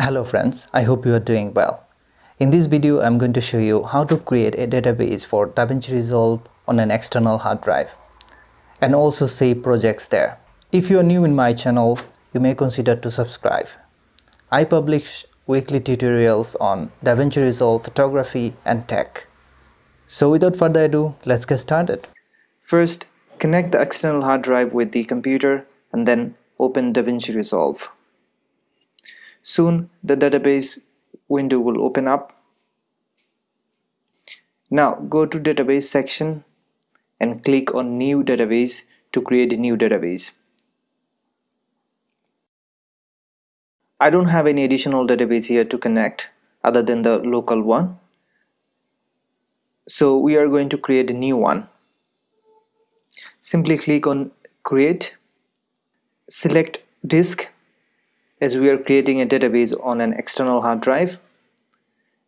Hello friends, I hope you are doing well. In this video, I'm going to show you how to create a database for DaVinci Resolve on an external hard drive and also save projects there. If you are new in my channel, you may consider to subscribe. I publish weekly tutorials on DaVinci Resolve photography and tech. So without further ado, let's get started. First, connect the external hard drive with the computer and then open DaVinci Resolve. Soon the database window will open up. Now go to database section and click on new database to create a new database. I don't have any additional database here to connect other than the local one. So we are going to create a new one. Simply click on create, select disk as we are creating a database on an external hard drive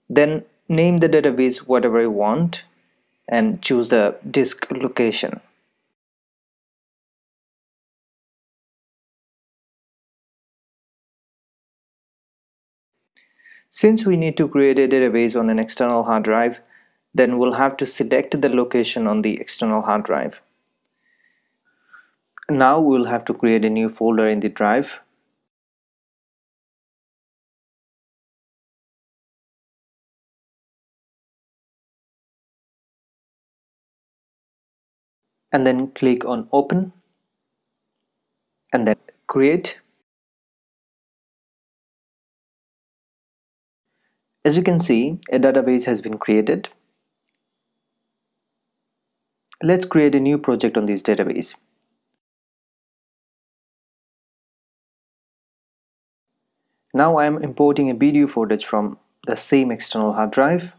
then name the database whatever you want and choose the disk location Since we need to create a database on an external hard drive, then we'll have to select the location on the external hard drive. Now we'll have to create a new folder in the drive and then click on open and then create. As you can see a database has been created. Let's create a new project on this database. Now I am importing a video footage from the same external hard drive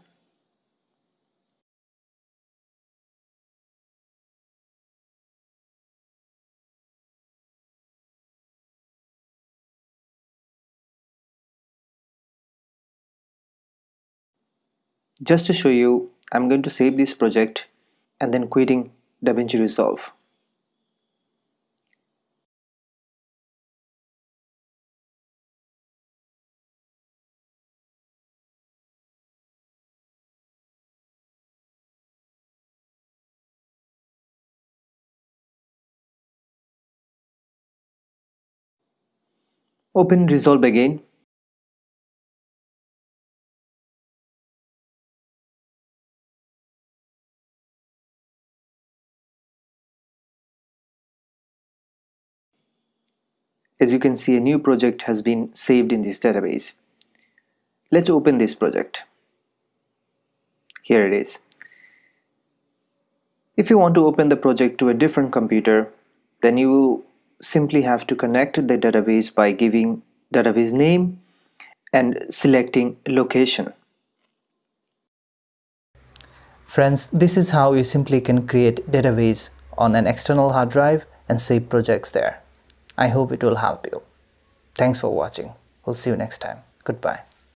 Just to show you, I'm going to save this project and then quitting DaVinci Resolve. Open Resolve again As you can see, a new project has been saved in this database. Let's open this project. Here it is. If you want to open the project to a different computer, then you will simply have to connect the database by giving database name and selecting location. Friends, this is how you simply can create database on an external hard drive and save projects there. I hope it will help you. Thanks for watching. We'll see you next time. Goodbye.